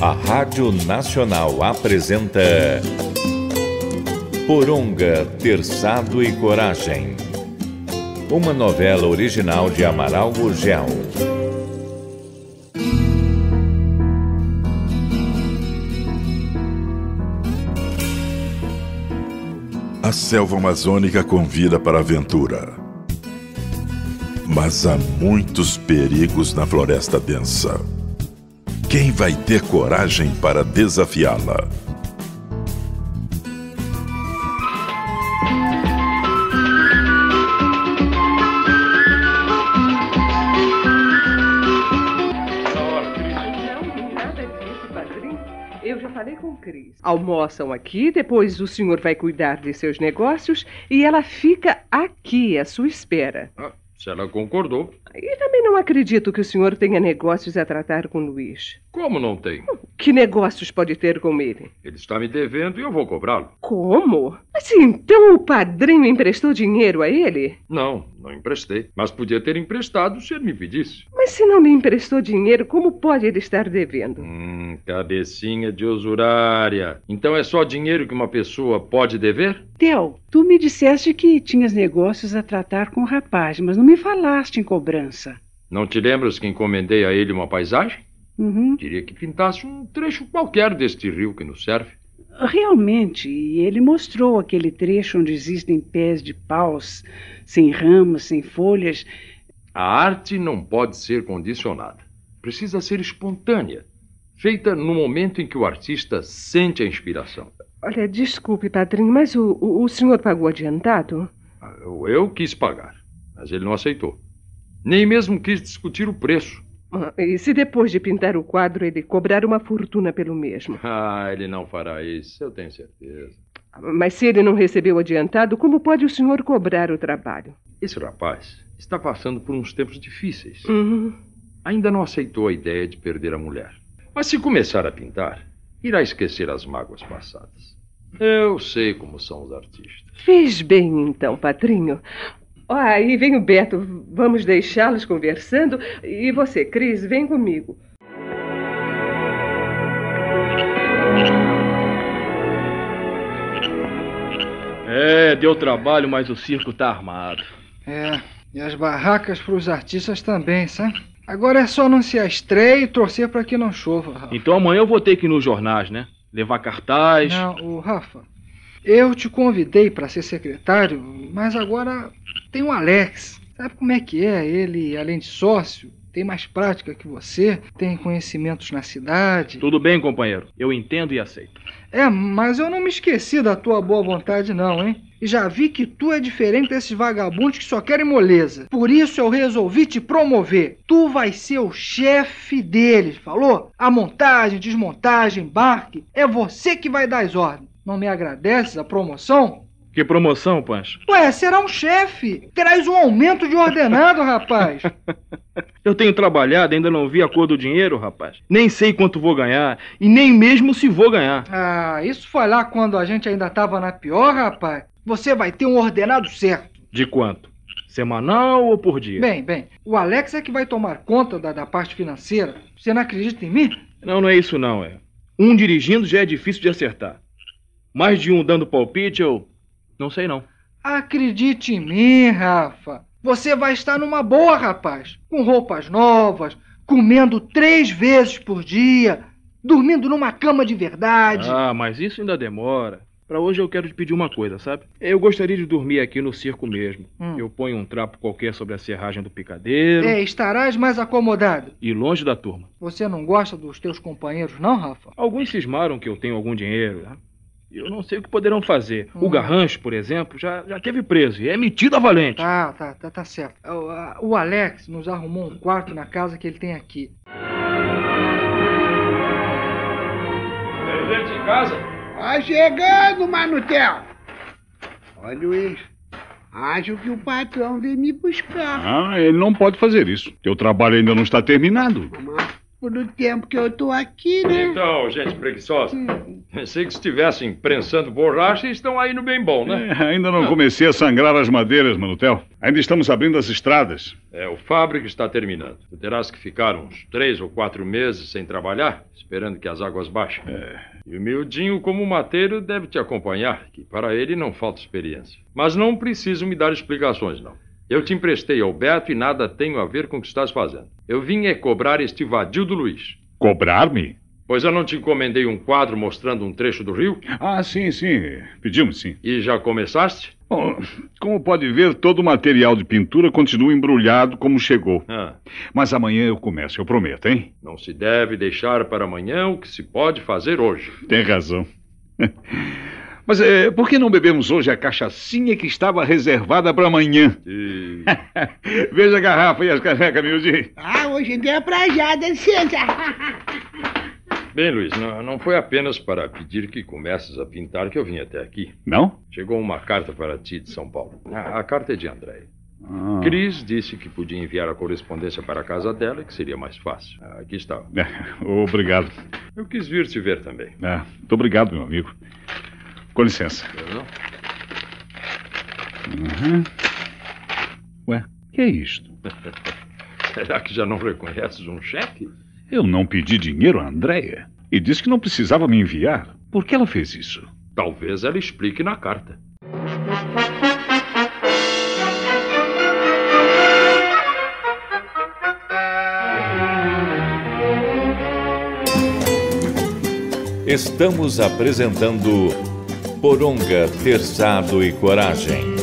A Rádio Nacional apresenta Poronga, Terçado e Coragem. Uma novela original de Amaral Gurgel. A selva amazônica convida para a aventura. Mas há muitos perigos na floresta densa. Quem vai ter coragem para desafiá-la? Não, nada disso, padrinho. Eu já falei com Cris. Almoçam aqui, depois o senhor vai cuidar de seus negócios e ela fica aqui à sua espera. Ah, se ela concordou. E também não acredito que o senhor tenha negócios a tratar com Luiz. Como não tem? Que negócios pode ter com ele? Ele está me devendo e eu vou cobrá-lo. Como? Mas então o padrinho emprestou dinheiro a ele? Não, não emprestei. Mas podia ter emprestado se ele me pedisse. Mas se não lhe emprestou dinheiro, como pode ele estar devendo? Hum, cabecinha de usurária. Então é só dinheiro que uma pessoa pode dever? Theo, tu me disseste que tinhas negócios a tratar com o rapaz, mas não me falaste em cobrança. Não te lembras que encomendei a ele uma paisagem? Uhum. Queria que pintasse um trecho qualquer deste rio que nos serve. Realmente, e ele mostrou aquele trecho onde existem pés de paus, sem ramos, sem folhas. A arte não pode ser condicionada. Precisa ser espontânea. Feita no momento em que o artista sente a inspiração. Olha, desculpe, padrinho, mas o, o, o senhor pagou adiantado? Eu, eu quis pagar, mas ele não aceitou. Nem mesmo quis discutir o preço. Ah, E se depois de pintar o quadro ele cobrar uma fortuna pelo mesmo? Ah, ele não fará isso, eu tenho certeza. Mas se ele não recebeu adiantado, como pode o senhor cobrar o trabalho? Esse rapaz está passando por uns tempos difíceis. Uhum. Ainda não aceitou a ideia de perder a mulher. Mas se começar a pintar, irá esquecer as mágoas passadas. Eu sei como são os artistas. Fez bem então, padrinho. Ó, aí vem o Beto. Vamos deixá-los conversando. E você, Cris, vem comigo. É, deu trabalho, mas o circo tá armado. É, e as barracas para os artistas também, sabe? Agora é só anunciar a estreia e torcer para que não chova, Rafa. Então amanhã eu vou ter que ir nos jornais, né? Levar cartaz. Não, o Rafa, eu te convidei para ser secretário, mas agora tem o Alex. Sabe como é que é? Ele, além de sócio, tem mais prática que você, tem conhecimentos na cidade. Tudo bem, companheiro. Eu entendo e aceito. É, mas eu não me esqueci da tua boa vontade, não, hein? E já vi que tu é diferente desses vagabundos que só querem moleza. Por isso eu resolvi te promover. Tu vai ser o chefe deles, falou? A montagem, desmontagem, embarque, é você que vai dar as ordens. Não me agradeces a promoção? Que promoção, Pancho? Ué, será um chefe. Terás um aumento de ordenado, rapaz. Eu tenho trabalhado, ainda não vi a cor do dinheiro, rapaz. Nem sei quanto vou ganhar e nem mesmo se vou ganhar. Ah, isso foi lá quando a gente ainda tava na pior, rapaz. Você vai ter um ordenado certo. De quanto? Semanal ou por dia? Bem, bem, o Alex é que vai tomar conta da, da parte financeira. Você não acredita em mim? Não, não é isso não, é. Um dirigindo já é difícil de acertar. Mais de um dando palpite, eu não sei não. Acredite em mim, Rafa. Você vai estar numa boa, rapaz. Com roupas novas, comendo três vezes por dia, dormindo numa cama de verdade. Ah, mas isso ainda demora. Pra hoje eu quero te pedir uma coisa, sabe? Eu gostaria de dormir aqui no circo mesmo. Hum. Eu ponho um trapo qualquer sobre a serragem do picadeiro É, estarás mais acomodado. e longe da turma. Você não gosta dos teus companheiros, não, Rafa? Alguns cismaram que eu tenho algum dinheiro, né? Eu não sei o que poderão fazer. Hum. O Garrancho, por exemplo, já, já teve preso e é metido a valente. Tá, tá, tá, tá certo. O, a- o Alex nos arrumou um quarto na casa que ele tem aqui. Tem gente em casa? Tá chegando, Manutel. Ó, Luiz, acho que o patrão veio me buscar. Ah, ele não pode fazer isso. Teu trabalho ainda não está terminado. Mas, por o tempo que eu tô aqui, né? Então, gente preguiçosa. Pensei que estivessem prensando borracha e estão aí no bem bom, né? É, ainda não comecei a sangrar as madeiras, Manutel. Ainda estamos abrindo as estradas. É, o fábrica está terminando. Tu terás que ficar uns três ou quatro meses sem trabalhar, esperando que as águas baixem. E o miudinho, como mateiro, deve te acompanhar, que para ele não falta experiência. Mas não preciso me dar explicações, não. Eu te emprestei ao Beto e nada tenho a ver com o que estás fazendo. Eu vim é cobrar este vadio do Luiz. Cobrar-me? Pois eu não te encomendei um quadro mostrando um trecho do rio? Ah, sim, sim. Pedimos, sim. E já começaste? Bom, como pode ver, todo o material de pintura continua embrulhado como chegou. Ah, Mas amanhã eu começo, eu prometo, hein? não se deve deixar para amanhã o que se pode fazer hoje. Tem razão. Mas é, por que não bebemos hoje a cachaçinha que estava reservada para amanhã? E... Veja a garrafa e as canecas, miudinho. Ah, hoje em dia é pra já, licença. Bem, Luiz, não, não foi apenas para pedir que comeces a pintar que eu vim até aqui. Não? Chegou uma carta para ti de São Paulo. A, a carta é de André. Ah. Cris disse que podia enviar a correspondência para a casa dela, que seria mais fácil. Ah, Aqui está. É, obrigado. Eu quis vir te ver também. É, muito obrigado, meu amigo. Com licença. Uhum. Ué, que é isto? Será que já não reconheces um cheque? Eu não pedi dinheiro a Andréia e disse que não precisava me enviar. Por que ela fez isso? Talvez ela explique na carta. Estamos apresentando Poronga, Terçado e Coragem.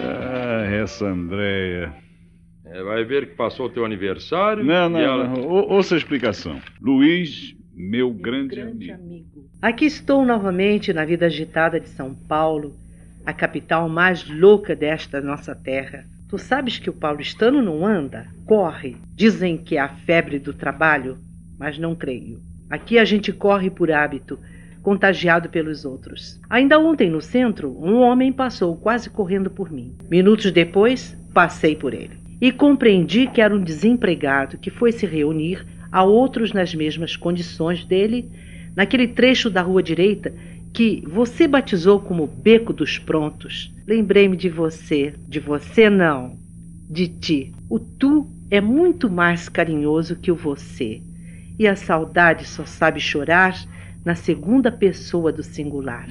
Ah, essa Andréia. É, vai ver que passou o teu aniversário. Não, e não, ela- não. Ou- ouça a explicação. Luiz, meu grande, amigo. Aqui estou novamente na vida agitada de São Paulo, a capital mais louca desta nossa terra. Tu sabes que o paulistano não anda, corre. Dizem que é a febre do trabalho, mas não creio. Aqui a gente corre por hábito, contagiado pelos outros. Ainda ontem no centro, um homem passou quase correndo por mim. Minutos depois, passei por ele. E compreendi que era um desempregado que foi se reunir a outros nas mesmas condições dele, naquele trecho da rua direita que você batizou como Beco dos Prontos. Lembrei-me de você, de você não, de ti. O tu é muito mais carinhoso que o você, e a saudade só sabe chorar na segunda pessoa do singular.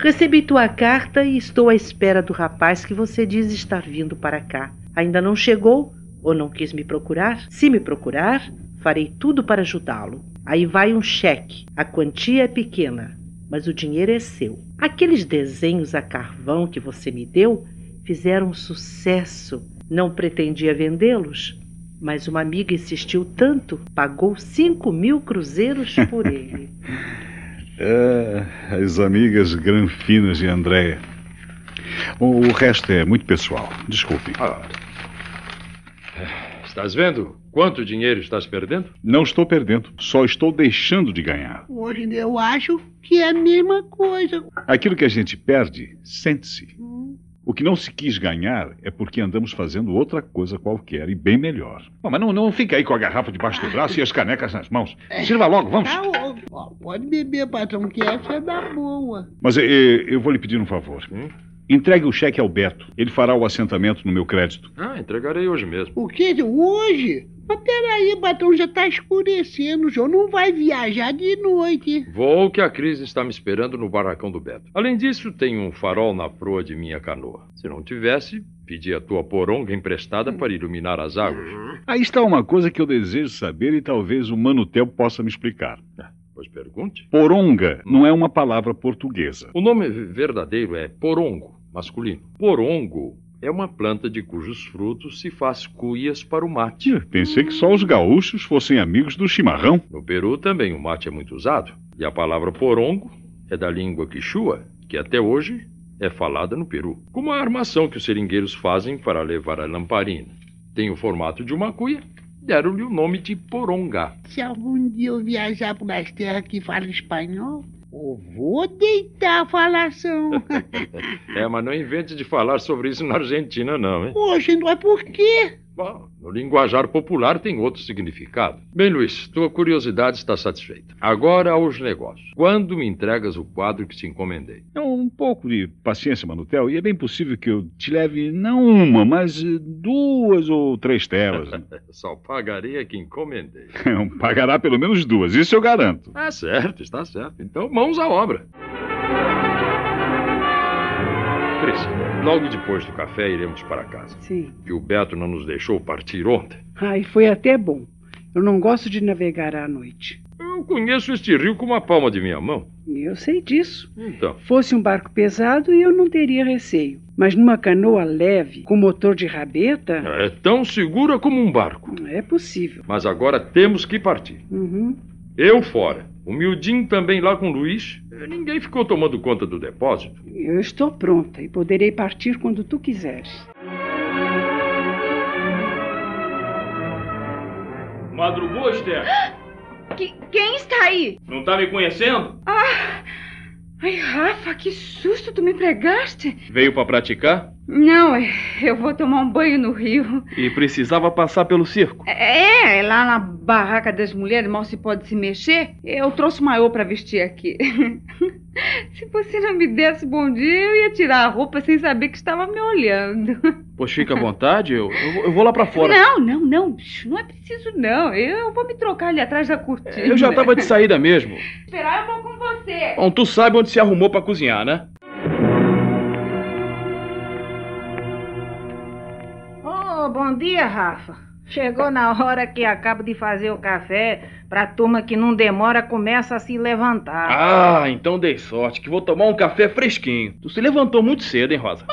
Recebi tua carta e estou à espera do rapaz que você diz estar vindo para cá. Ainda não chegou ou não quis me procurar? Se me procurar, farei tudo para ajudá-lo. Aí vai um cheque. A quantia é pequena, mas o dinheiro é seu. Aqueles desenhos a carvão que você me deu fizeram sucesso. Não pretendia vendê-los, mas uma amiga insistiu tanto, pagou cinco mil cruzeiros por ele. É, as amigas granfinas de Andréia. O, resto é muito pessoal. Desculpem. Ah. Estás vendo quanto dinheiro estás perdendo? Não estou perdendo, só estou deixando de ganhar. Hoje eu acho que é a mesma coisa. Aquilo que a gente perde, sente-se. O que não se quis ganhar é porque andamos fazendo outra coisa qualquer e bem melhor. Bom, mas não, não fica aí com a garrafa debaixo do braço e as canecas nas mãos. Sirva logo, vamos. Tá, ó, pode beber, patrão, que essa é da boa. Mas eh, eu vou lhe pedir um favor. Entregue o cheque ao Beto. Ele fará o assentamento no meu crédito. Ah, entregarei hoje mesmo. O quê? Hoje? Mas peraí, patrão, já tá escurecendo. O senhor não vai viajar de noite. Vou que a Cris está me esperando no barracão do Beto. Além disso, tenho um farol na proa de minha canoa. Se não tivesse, pedi a tua poronga emprestada para iluminar as águas. Aí está uma coisa que eu desejo saber e talvez o Manutel possa me explicar. Pois pergunte. Poronga não é uma palavra portuguesa. O nome verdadeiro é porongo, masculino. Porongo é uma planta de cujos frutos se faz cuias para o mate. Ih, Pensei que só os gaúchos fossem amigos do chimarrão. No Peru também o mate é muito usado. E a palavra porongo é da língua quichua, que até hoje é falada no Peru. Como a armação que os seringueiros fazem para levar a lamparina. Tem o formato de uma cuia, deram-lhe o nome de poronga. Se algum dia eu viajar pelas terras que falam espanhol, Eu vou deitar a falação. É, mas não invente de falar sobre isso na Argentina, não, hein? Poxa, não é por quê? Bom, no linguajar popular tem outro significado. Bem, Luiz, tua curiosidade está satisfeita. Agora aos negócios. Quando me entregas o quadro que te encomendei? É um pouco de paciência, Manutel, e é bem possível que eu te leve não uma, mas duas ou três telas. Só pagarei a que encomendei. Pagará pelo menos duas, isso eu garanto. Tá certo, está certo. Então, mãos à obra. Cris, logo depois do café iremos para casa. Sim. Beto não nos deixou partir ontem. Ai, foi até bom. Eu não gosto de navegar à noite. Eu conheço este rio como a palma de minha mão. Eu sei disso. Então, Fosse um barco pesado, eu não teria receio. Mas numa canoa leve, com motor de rabeta, é tão segura como um barco. é possível. Mas agora temos que partir. Uhum. Eu fora. O Mildinho também lá com o Luiz. Ninguém ficou tomando conta do depósito. Eu estou pronta e poderei partir quando tu quiseres. Madrugou, Esther? Que- quem está aí? Não tá me conhecendo? Ah! Ai, Rafa, que susto tu me pregaste. Veio pra praticar Não, é, eu vou tomar um banho no rio. e precisava passar pelo circo. É, lá na barraca das mulheres mal se pode se mexer. Eu trouxe maiô pra vestir aqui. se você não me desse bom dia, eu ia tirar a roupa sem saber que estava me olhando. Pois fica à vontade, eu, eu, vou- eu vou lá pra fora. Não, não, não. Não é preciso, não. Eu vou me trocar ali atrás da cortina. Eu já tava de saída mesmo. Esperar eu vou com você. Bom, tu sabe onde se arrumou pra cozinhar, né? Oh, bom dia, Rafa. Chegou na hora que acabo de fazer o café pra turma que não demora começa a se levantar. Ah, então dei sorte, que vou tomar um café fresquinho. Tu se levantou muito cedo, hein, Rosa?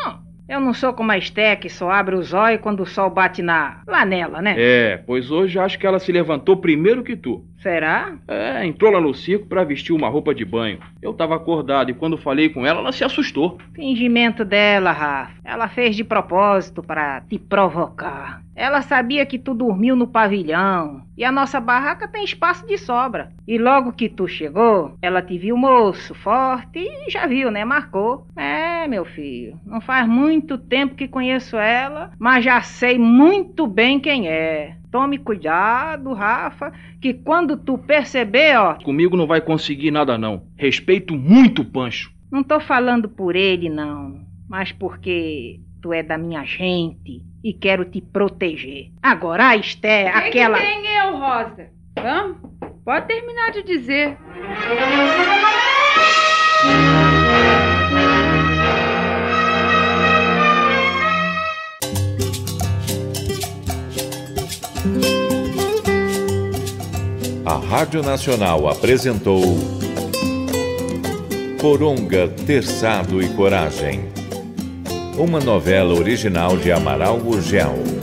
Eu não sou como a Esté que só abre os olhos quando o sol bate na lá nela, né? É, pois hoje acho que ela se levantou primeiro que tu. Será? É, entrou lá no circo pra vestir uma roupa de banho. Eu tava acordado e quando falei com ela, ela se assustou. Fingimento dela, Rafa. Ela fez de propósito para te provocar. Ela sabia que tu dormiu no pavilhão e a nossa barraca tem espaço de sobra. E logo que tu chegou, ela te viu moço, forte e já viu, né? Marcou. É, meu filho, não faz muito tempo que conheço ela, mas já sei muito bem quem é. Tome cuidado, Rafa, que quando tu perceber, ó, Comigo não vai conseguir nada não. Respeito muito o Pancho. não tô falando por ele, não, mas porque tu é da minha gente e quero te proteger. Agora, a Esté, Quem aquela. que tem eu, Rosa? Vamos? Pode terminar de dizer. A Rádio Nacional apresentou Coronga, Terçado e Coragem. Uma novela original de Amaral Gurgel.